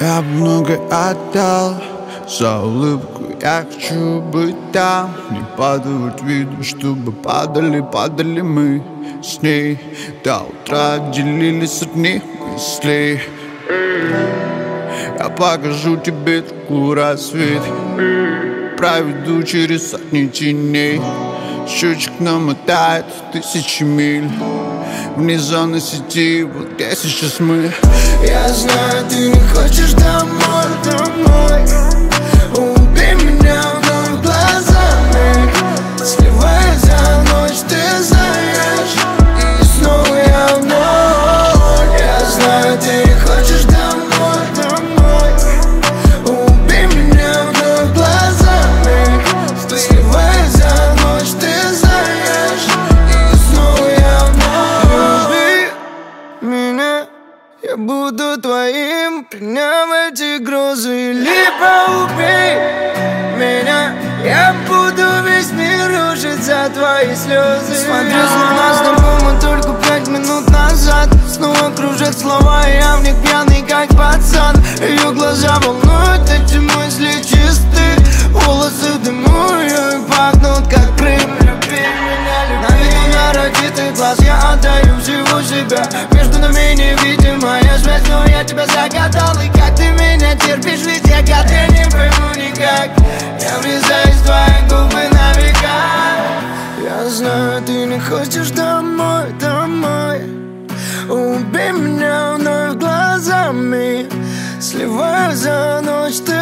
Я много отдал за улыбку Я хочу быть там. Не падают видно, чтобы падали, падали мы С ней. До утра делились одни мысли Я покажу тебе такой рассвет. Проведу через сотни теней. Счетчик намотает тысячи миль Вне зоны сети, вот где сейчас мы? Я знаю, ты не хочешь домой, домой буду твоим днем эти грозы. Либо убей меня Я буду весь мир рушить за твои слезы. Смотрю на нас дома только пять минут назад Снова кружат слова, и я в них пьяный как пацан. Ее глаза волнуют, Между нами невидимая связь, но я тебя загадал И как ты меня терпишь, ведь я как я не пойму никак. Я врезаюсь в твои губы на века. Я знаю, ты не хочешь домой, домой. Убей меня вновь глазами Сливаю за ночь, ты